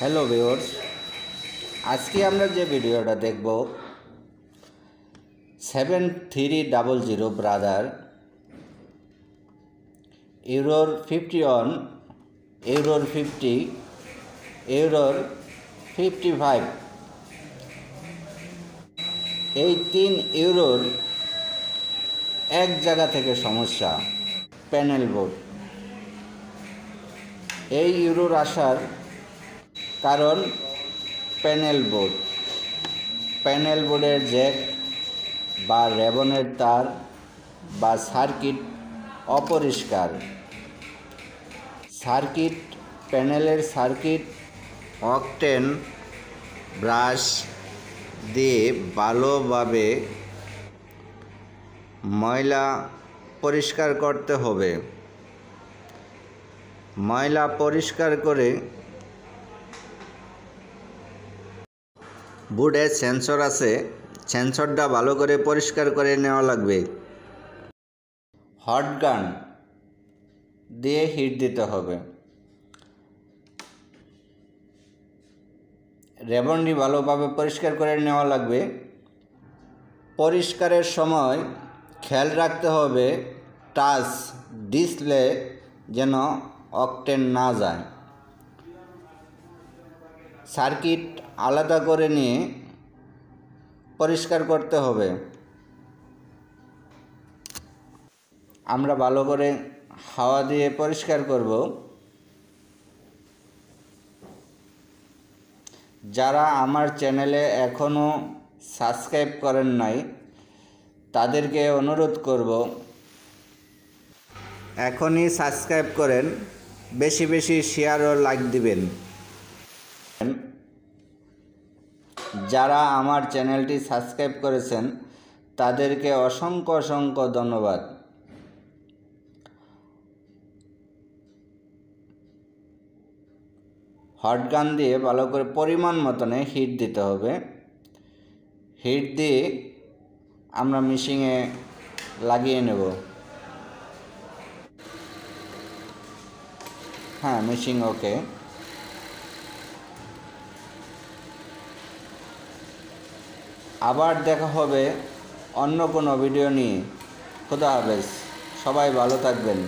Hello viewers, আজকে আমরা যে ভিডিওটা দেখব seven three double zero brother ইউরোর fifty one ইউরোর ফিফটি ইউরোর ফিফটি ফাইভ এই তিন ইউরোর এক জায়গা থেকে সমস্যা প্যানেল বোর্ড এই ইউরোর আসার কারণ প্যানেল বোর্ড। প্যানেল বোর্ডের জ্যাক বা রেবনের তার বা সার্কিট অপরিষ্কার। সার্কিট, প্যানেলের সার্কিট, অকটেন, ব্রাশ দিয়ে ভালোভাবে ময়লা পরিষ্কার করতে হবে। ময়লা পরিষ্কার করে বোর্ডে সেন্সর আছে, সেন্সরটা ভালো করে পরিষ্কার করে নেওয়া লাগবে। হট গান দিয়ে হিট দিতে হবে। রেবনটি ভালোভাবে পরিষ্কার করে নেওয়া লাগবে। পরিষ্কারের সময় খেয়াল রাখতে হবে, টাচ ডিসপ্লে যেন অকটেন না যায়। সার্কিট আলাদা করে নিয়ে পরিষ্কার করতে হবে। আমরা ভালো করে হাওয়া দিয়ে পরিষ্কার করব। যারা আমার চ্যানেলে এখনও সাবস্ক্রাইব করেন নাই, তাদেরকে অনুরোধ করব, এখনই সাবস্ক্রাইব করেন, বেশি বেশি শেয়ার ও লাইক দিবেন। যারা আমার চ্যানেলটি সাবস্ক্রাইব করেছেন, তাদেরকে অসংখ্য অসংখ্য ধন্যবাদ। হট গান দিয়ে ভালো করে পরিমাণ মতনে হিট দিতে হবে। হিট দিয়ে আমরা মিশিংয়ে লাগিয়ে নেব। হ্যাঁ মিশিং ওকে আবার দেখা হবে অন্য কোনো ভিডিও নিয়ে। খোদা হাফেজ। সবাই ভালো থাকবেন।